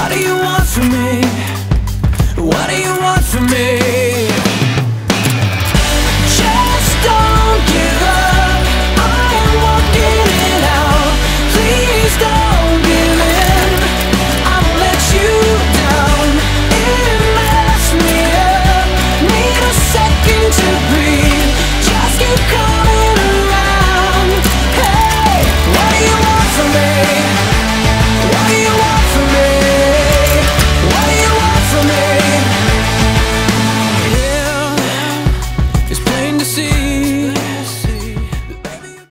What do you want from me?